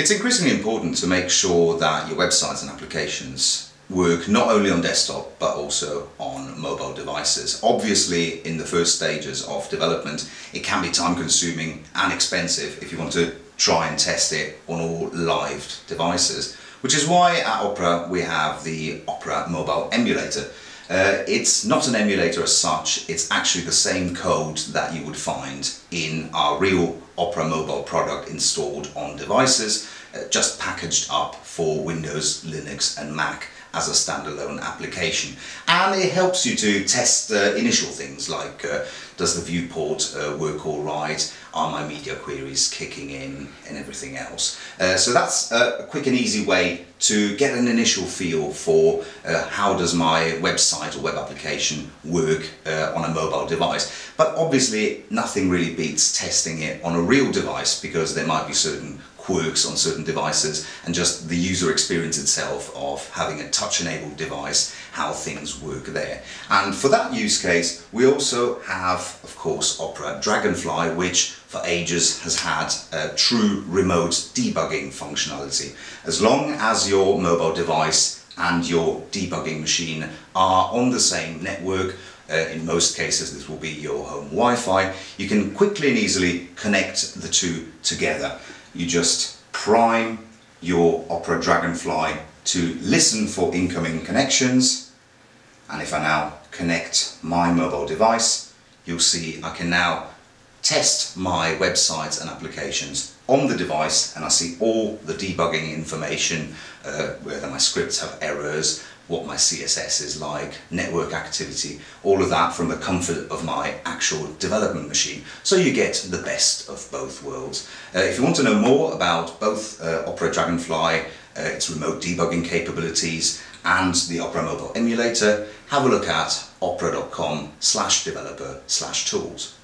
It's increasingly important to make sure that your websites and applications work not only on desktop but also on mobile devices. Obviously in the first stages of development it can be time consuming and expensive if you want to try and test it on all live devices which is why at Opera we have the Opera mobile emulator. Uh, it's not an emulator as such, it's actually the same code that you would find in our real Opera mobile product installed on devices, uh, just packaged up for Windows, Linux and Mac as a standalone application. And it helps you to test uh, initial things like uh, does the viewport uh, work all right, are my media queries kicking in and everything else. Uh, so that's a quick and easy way to get an initial feel for uh, how does my website or web application work on a mobile device. But obviously nothing really beats testing it on a real device because there might be certain quirks on certain devices and just the user experience itself of having a touch enabled device, how things work there. And for that use case, we also have, of course, Opera Dragonfly, which for ages has had a true remote debugging functionality. As long as your mobile device and your debugging machine are on the same network, uh, in most cases this will be your home Wi-Fi, you can quickly and easily connect the two together. You just prime your Opera Dragonfly to listen for incoming connections. And if I now connect my mobile device you'll see I can now test my websites and applications on the device and I see all the debugging information, uh, whether my scripts have errors, what my CSS is like, network activity, all of that from the comfort of my actual development machine. So you get the best of both worlds. Uh, if you want to know more about both uh, Opera Dragonfly, uh, its remote debugging capabilities and the Opera mobile emulator, have a look at opera.com slash developer slash tools.